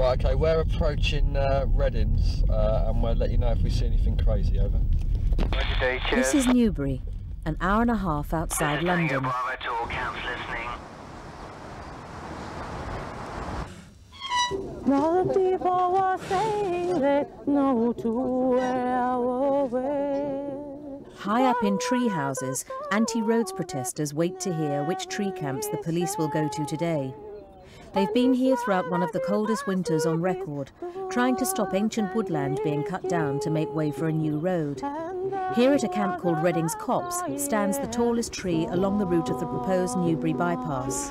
Right, okay, we're approaching uh, Reddings uh, and we'll let you know if we see anything crazy, over. This is Newbury, an hour and a half outside London. People were saying to. High up in tree houses, anti-roads protesters wait to hear which tree camps the police will go to today. They've been here throughout one of the coldest winters on record, trying to stop ancient woodland being cut down to make way for a new road. Here at a camp called Reddings Copse stands the tallest tree along the route of the proposed Newbury bypass.